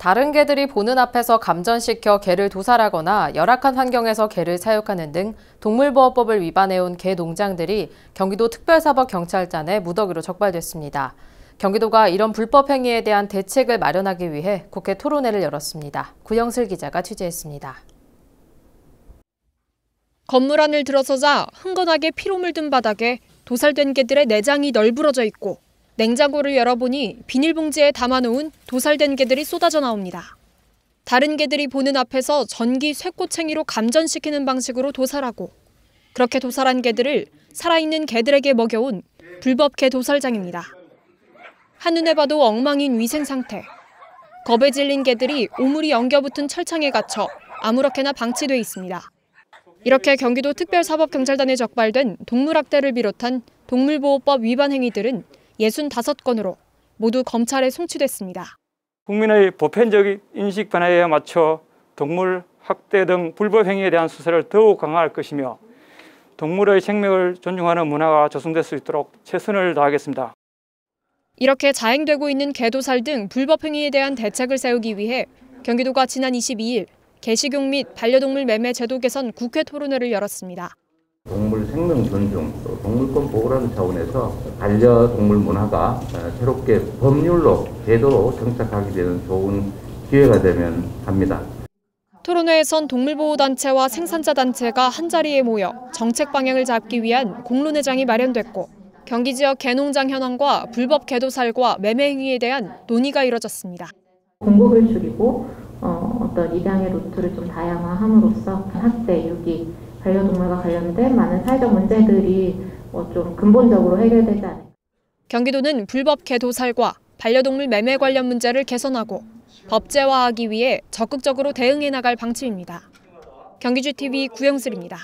다른 개들이 보는 앞에서 감전시켜 개를 도살하거나 열악한 환경에서 개를 사육하는 등 동물보호법을 위반해온 개 농장들이 경기도 특별사법경찰단에 무더기로 적발됐습니다. 경기도가 이런 불법 행위에 대한 대책을 마련하기 위해 국회 토론회를 열었습니다. 구영슬 기자가 취재했습니다. 건물 안을 들어서자 흥건하게 피로 물든 바닥에 도살된 개들의 내장이 널브러져 있고 냉장고를 열어보니 비닐봉지에 담아놓은 도살된 개들이 쏟아져 나옵니다. 다른 개들이 보는 앞에서 전기 쇠꼬챙이로 감전시키는 방식으로 도살하고 그렇게 도살한 개들을 살아있는 개들에게 먹여온 불법 개 도살장입니다. 한눈에 봐도 엉망인 위생 상태. 겁에 질린 개들이 오물이 엉겨붙은 철창에 갇혀 아무렇게나 방치돼 있습니다. 이렇게 경기도 특별사법경찰단에 적발된 동물학대를 비롯한 동물보호법 위반 행위들은 65건으로 모두 검찰에 송치됐습니다. 국민의 보편적 인식 변화에 맞춰 동물 학대 등 불법 행위에 대한 수사를 더욱 강화할 것이며 동물의 생명을 존중하는 문화가 조성될 수 있도록 최선을 다하겠습니다. 이렇게 자행되고 있는 개도살 등 불법 행위에 대한 대책을 세우기 위해 경기도가 지난 22일 개식용 및 반려동물 매매 제도 개선 국회 토론회를 열었습니다. 동물 생명 존중, 또 동물권 보호라는 차원에서 반려동물 문화가 새롭게 법률로 제도로 정착하게 되는 좋은 기회가 되면 합니다. 토론회에선 동물보호단체와 생산자 단체가 한자리에 모여 정책 방향을 잡기 위한 공론회장이 마련됐고 경기 지역 개농장 현황과 불법 개도살과 매매 행위에 대한 논의가 이뤄졌습니다. 공급을 줄이고 어, 떤 입양의 루트를 좀 다양화함으로써 학대, 유기, 반려동물과 관련된 많은 사회적 문제들이 뭐 좀 근본적으로 해결되지 않을까. 경기도는 불법 개도살과 반려동물 매매 관련 문제를 개선하고 법제화하기 위해 적극적으로 대응해 나갈 방침입니다. 경기주 TV 구영슬입니다.